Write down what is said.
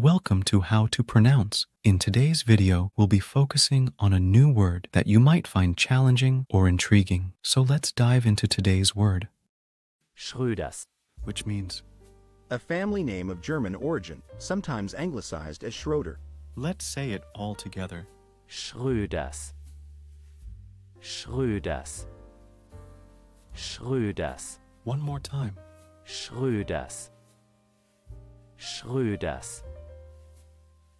Welcome to How to Pronounce. In today's video, we'll be focusing on a new word that you might find challenging or intriguing. So let's dive into today's word, Schröders, which means A family name of German origin, sometimes anglicized as Schroeder. let's say it all together. Schröders, Schröders, Schröders, One more time. Schröders, Schröders,